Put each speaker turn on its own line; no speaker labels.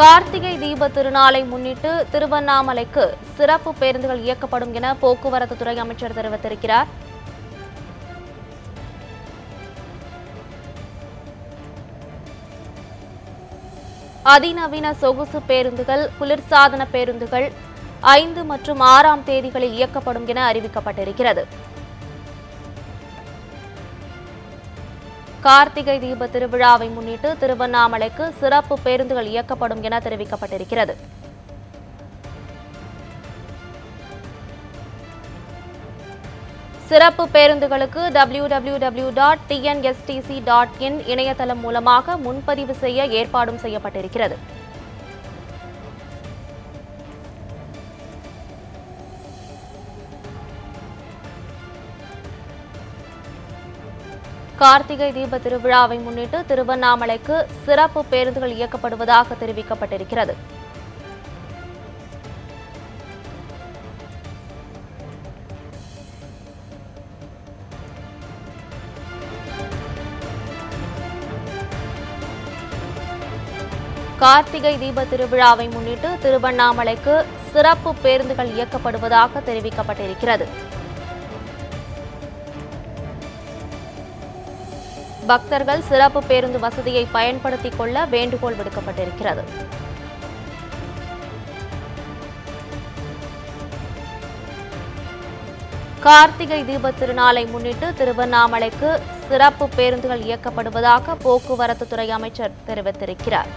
கார்த்திகை தீப திருநாளை முன்னிட்டு திருவண்ணாமலைக்கு சிறப்பு பேருந்துகள் இயக்கப்படும் என போக்குவரத்து துறை அமைச்சர் தெரிவித்திருக்கிறார். அதிநவீன சொகுசு பேருந்துகள் குளிர்சாதன பேருந்துகள் ஐந்து மற்றும் ஆறாம் தேதிகளில் இயக்கப்படும் என அறிவிக்கப்பட்டிருக்கிறது. கார்த்திகை தீப திருவிழாவை முன்னிட்டு திருவண்ணாமலைக்கு சிறப்பு பேருந்துகள் இயக்கப்படும் என தெரிவிக்கப்பட்டிருக்கிறது. சிறப்பு பேருந்துகளுக்கு W W W dot TNSTC dot in இணையதளம் மூலமாக முன்பதிவு செய்ய ஏற்பாடும் செய்யப்பட்டிருக்கிறது. கார்த்திகை தீப திருவிழாவை முன்னிட்டு திருவண்ணாமலைக்கு சிறப்பு பேருந்துகள் இயக்கப்படுவதாக தெரிவிக்கப்பட்டிருக்கிறது. கார்த்திகை தீப திருவிழாவை முன்னிட்டு திருவண்ணாமலைக்கு சிறப்பு பேருந்துகள் இயக்கப்படுவதாக தெரிவிக்கப்பட்டிருக்கிறது. பக்தர்கள் சிறப்பு பேருந்து வசதியை பயன்படுத்திக் கொள்ள வேண்டுகோள் விடுக்கப்பட்டிருக்கிறது. கார்த்திகை தீப திருநாளை முன்னிட்டு திருவண்ணாமலைக்கு சிறப்பு பேருந்துகள் இயக்கப்படுவதாக போக்குவரத்து துறை அமைச்சர் தெரிவித்திருக்கிறார்.